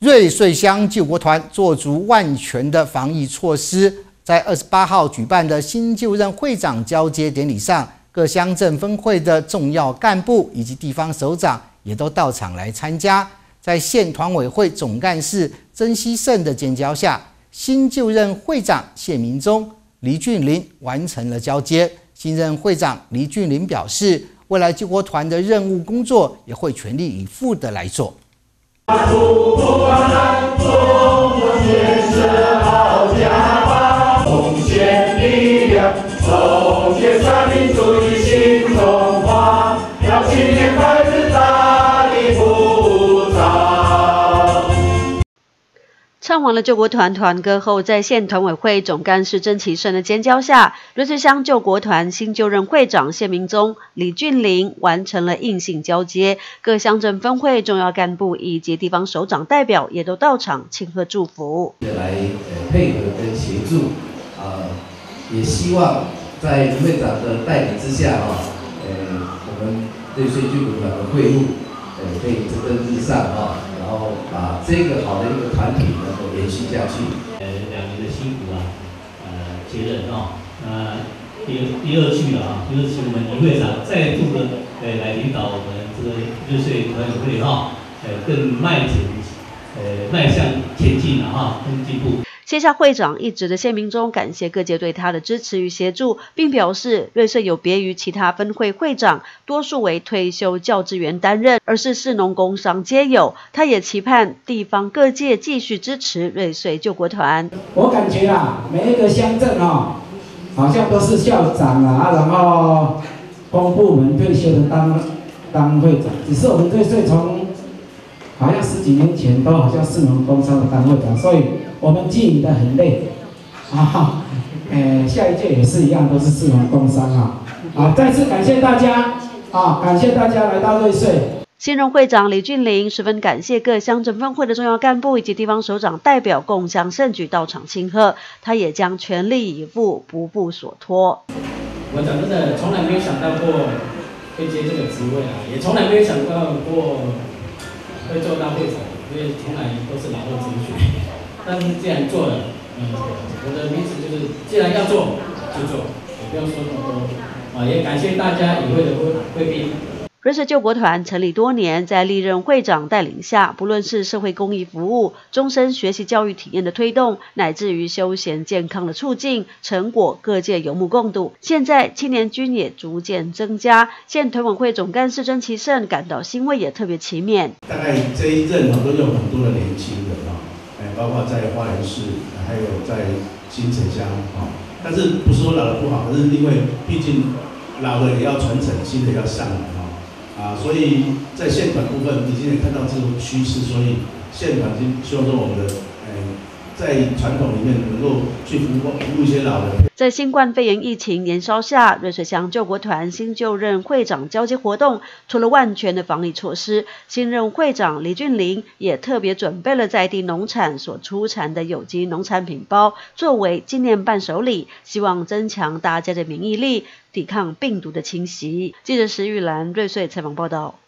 瑞穗乡救国团做足万全的防疫措施，在二十八号举办的新就任会长交接典礼上，各乡镇分会的重要干部以及地方首长也都到场来参加。在县团委会总干事曾希胜的监交下，新就任会长谢明忠、黎俊林完成了交接。新任会长黎俊林表示，未来救国团的任务工作也会全力以赴的来做。不怕苦，不，中国建设好家邦。奉献力量，奉献下民族一心同花，飘起。唱完了救国团团歌后，在县团委会总干事郑其胜的监教下，瑞穗乡救国团新就任会长谢明忠、李俊林完成了硬性交接。各乡镇分会重要干部以及地方首长代表也都到场庆贺祝福。来配合跟协助，啊，也希望在会长的带领之下哈，呃，我们瑞穗救国团的会务呃可以蒸蒸日上啊。这个好的一个团体能够延续下去。呃，两年的辛苦啊，呃，接任啊，那第第二句了啊，就是请我们李会长再度的呃来领导我们这个日岁团友会哈，呃，更迈进，呃，迈向前进了哈，更进步。接下会长一职的谢明忠感谢各界对他的支持与协助，并表示瑞穗有别于其他分会会长，多数为退休教职员担任，而是市农工商皆有。他也期盼地方各界继续支持瑞穗救国团。我感觉啊，每一个乡镇哦，好像都是校长啊，然后公部门退休的当当会长，只是我们瑞穗从好像十几年前都好像市农工商的单位长，所以。我们经营的很累，啊，诶，下一届也是一样，都是市农工商啊，好，再次感谢大家，啊，感谢大家来到瑞穗。新任会长李俊林十分感谢各乡镇分会的重要干部以及地方首长代表共襄盛举到场庆贺，他也将全力以赴，不负所托。我讲真的，从来没有想到过会接这个职位啊，也从来没有想到过会做到会场，因为从来都是老二咨询。但是既然做了，嗯，我的意思就是，既然要做就做，也不要说那么多，啊，也感谢大家与会的会贵宾。瑞士救国团成立多年，在历任会长带领下，不论是社会公益服务、终身学习教育体验的推动，乃至于休闲健康的促进，成果各界有目共睹。现在青年军也逐渐增加，现团委会总干事曾其胜感到欣慰，也特别勤勉。大概这一任都有很多的年轻人啊。包括在花莲市，还有在新城乡，啊，但是不是说老的不好，而是因为毕竟老的也要传承，新的要上来，啊，所以在现款部分，已经也看到这种趋势，所以县团就希望说我们的。在传统里面能够去服务一些老人。在新冠肺炎疫情延烧下，瑞水乡救国团新就任会长交接活动，除了万全的防疫措施，新任会长李俊林也特别准备了在地农产所出产的有机农产品包，作为纪念伴手礼，希望增强大家的免疫力，抵抗病毒的侵袭。记者石玉兰瑞穗采访报道。